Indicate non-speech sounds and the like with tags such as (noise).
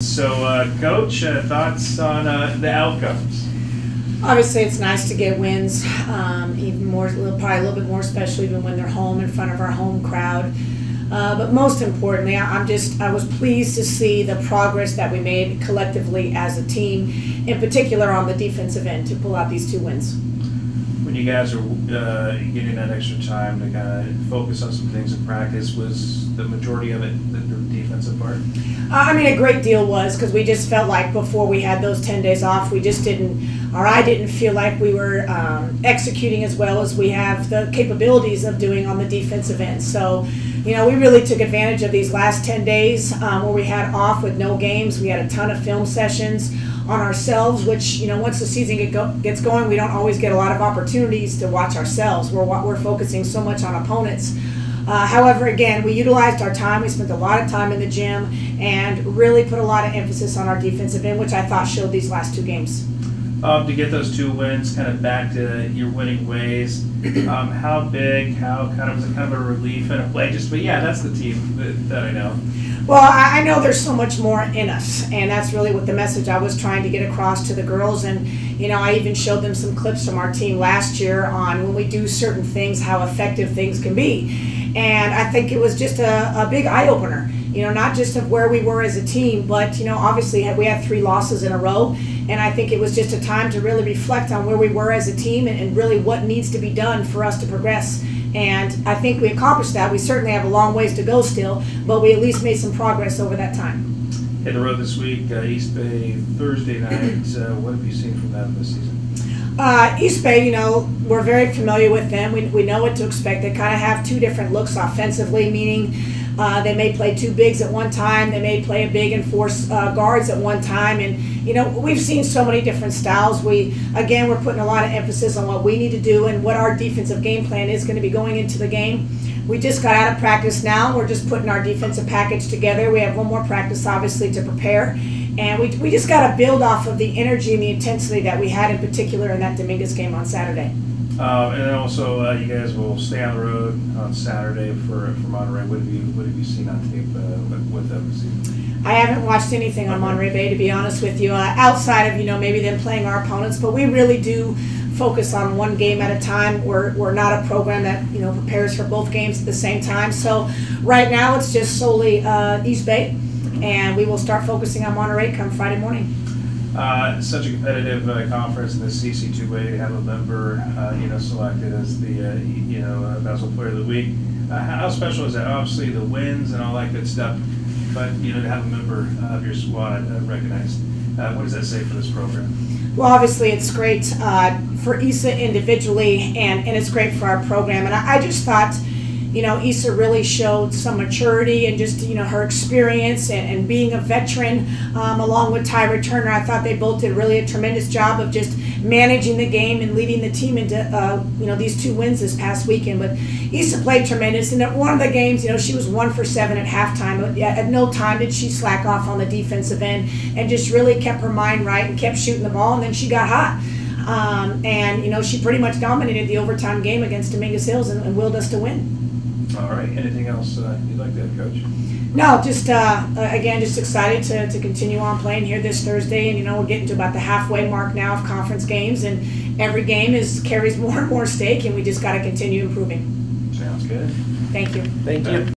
So, uh, Coach, uh, thoughts on uh, the outcomes? Obviously, it's nice to get wins, um, even more, probably a little bit more special even when they're home in front of our home crowd. Uh, but most importantly, I- I'm just I was pleased to see the progress that we made collectively as a team, in particular on the defensive end, to pull out these two wins. You guys are uh, getting that extra time to kind of focus on some things in practice, was the majority of it the, defensive part? I mean, a great deal was because we just felt like before we had those 10 days off, we just didn't, or I didn't feel like we were um, executing as well as we have the capabilities of doing on the defensive end. So, you know, we really took advantage of these last 10 days um, where we had off with no games. We had a ton of film sessions on ourselves, which, you know, once the season get go- gets going, we don't always get a lot of opportunities to watch ourselves. We're, we're focusing so much on opponents. Uh, however, again, we utilized our time. We spent a lot of time in the gym and really put a lot of emphasis on our defensive end, which I thought showed these last two games. Um, to get those two wins, kind of back to your winning ways. Um, how big? How kind of was it kind of a relief and a way? Just, but yeah, that's the team that, that I know. Well, I, I know there's so much more in us, and that's really what the message I was trying to get across to the girls. And, you know, I even showed them some clips from our team last year on when we do certain things, how effective things can be. And I think it was just a, a big eye opener, you know, not just of where we were as a team, but, you know, obviously we had three losses in a row. And I think it was just a time to really reflect on where we were as a team and, and really what needs to be done for us to progress. And I think we accomplished that. We certainly have a long ways to go still, but we at least made some progress over that time. Hit the road this week, uh, East Bay Thursday night. Uh, what have you seen from them this season? Uh, East Bay, you know, we're very familiar with them. We, we know what to expect. They kind of have two different looks offensively, meaning uh, they may play two bigs at one time. They may play a big and four uh, guards at one time. And, you know, we've seen so many different styles. We, again, we're putting a lot of emphasis on what we need to do and what our defensive game plan is going to be going into the game. We just got out of practice now. We're just putting our defensive package together. We have one more practice, obviously, to prepare. And we, we just got to build off of the energy and the intensity that we had in particular in that Dominguez game on Saturday. Um, and then also, uh, you guys will stay on the road on Saturday for, for Monterey. What have you What have you seen on tape uh, with, them? I haven't watched anything on Monterey Bay to be honest with you, uh, outside of you know maybe them playing our opponents. But we really do focus on one game at a time. We're we're not a program that you know prepares for both games at the same time. So right now it's just solely uh, East Bay, and we will start focusing on Monterey come Friday morning. Uh, such a competitive uh, conference in the CC2A to have a member, uh, you know, selected as the, uh, you know, uh, Basketball Player of the Week. How special is that? Obviously, the wins and all that good stuff, but you know, to have a member of your squad recognized, what does that say for this program? Well, obviously, it's great for Issa individually, and, and it's great for our program. And I, I just thought, you know, Issa really showed some maturity and just, you know, her experience and, and being a veteran um, along with Tyra Turner. I thought they both did really a tremendous job of just managing the game and leading the team into, uh, you know, these two wins this past weekend. But Issa played tremendous. And at one of the games, you know, she was one for seven at halftime. At no time did she slack off on the defensive end and just really kept her mind right and kept shooting the ball. And then she got hot. Um, and, you know, she pretty much dominated the overtime game against Dominguez Hills and, and willed us to win. All right. Anything else uh, you'd like to add, Coach? No, just uh, again, just excited to, to continue on playing here this Thursday, and you know we're getting to about the halfway mark now of conference games, and every game is carries (laughs) more and more stake, and we just got to continue improving. Sounds good. Thank you. Thank you.